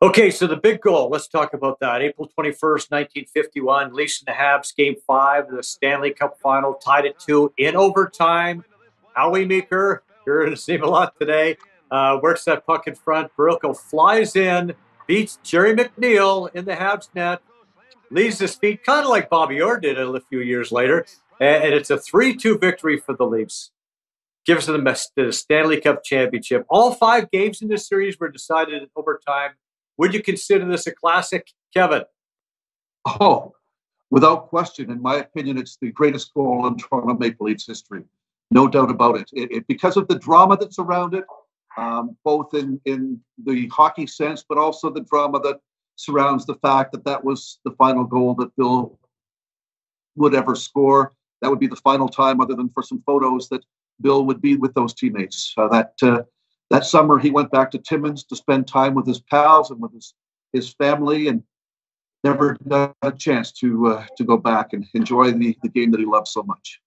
Okay, so the big goal, let's talk about that. April 21st, 1951, Leafs and the Habs, game five the Stanley Cup final, tied at two in overtime. Howie Meeker, you're going to see him a lot today, uh, works that puck in front. Barilko flies in, beats Gerry McNeil in the Habs net, leaves his feet, kind of like Bobby Orr did a few years later. And it's a 3 2 victory for the Leafs. Gives them the Stanley Cup championship. All five games in this series were decided in overtime. Would you consider this a classic, Kevin? Oh, without question. In my opinion, it's the greatest goal in Toronto Maple Leafs history. No doubt about it. it, it because of the drama that's around it, um, both in, in the hockey sense, but also the drama that surrounds the fact that that was the final goal that Bill would ever score. That would be the final time, other than for some photos, that Bill would be with those teammates. Uh, that uh, that summer, he went back to Timmins to spend time with his pals and with his his family, and never got a chance to uh, to go back and enjoy the, the game that he loved so much.